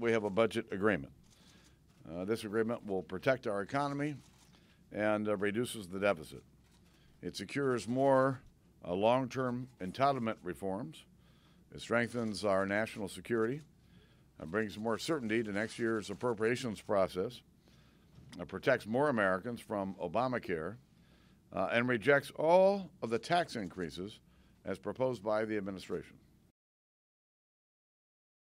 we have a budget agreement. Uh, this agreement will protect our economy and uh, reduces the deficit. It secures more uh, long term entitlement reforms. It strengthens our national security. and brings more certainty to next year's appropriations process. It protects more Americans from Obamacare uh, and rejects all of the tax increases as proposed by the administration.